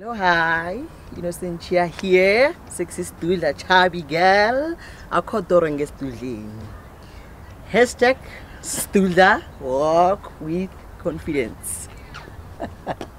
Hello, hi. Innocent Chia here. Sexy Stula, chubby girl. Akodoro ngesitudleni. Hashtag Stula, walk with confidence.